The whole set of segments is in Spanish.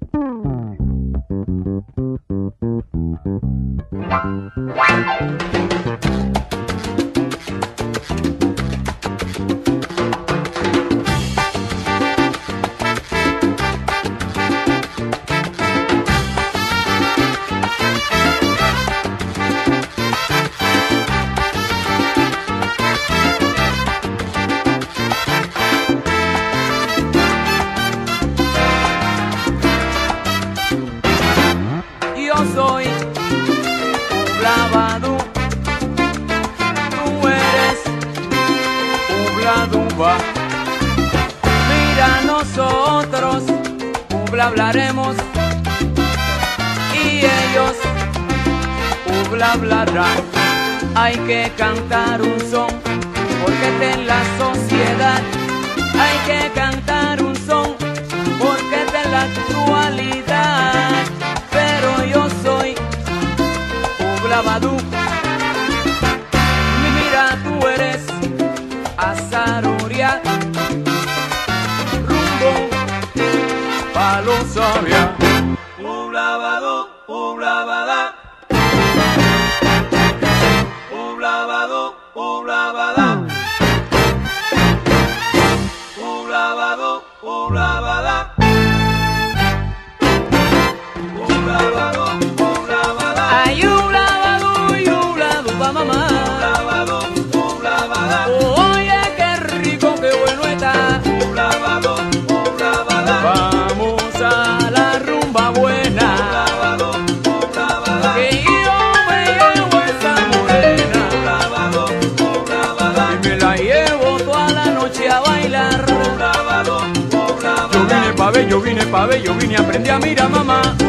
Mm-hmm. soy un clavado, tú eres un ubladuba. Mira, nosotros ubla hablaremos y ellos ubla hablarán. Hay que cantar un son porque está en la sociedad. Hay que cantar. Labadú. Mira, tú eres Azaruria, rumbo Palosaria. Poblabado, poblabada. Poblabado, poblabada. Poblabado, poblabada. yo vine pa' ver, yo vine aprendí a mirar mamá.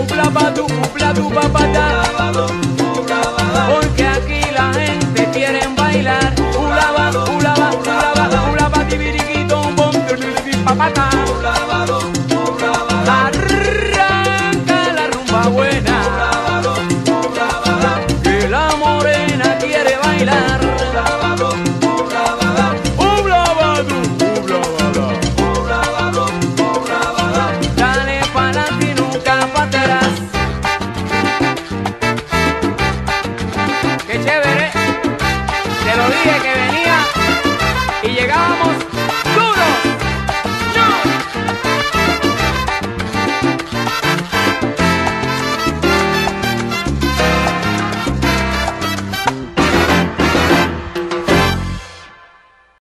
oblabadú, oblabadú, babadá. Porque aquí la gente quiere bailar.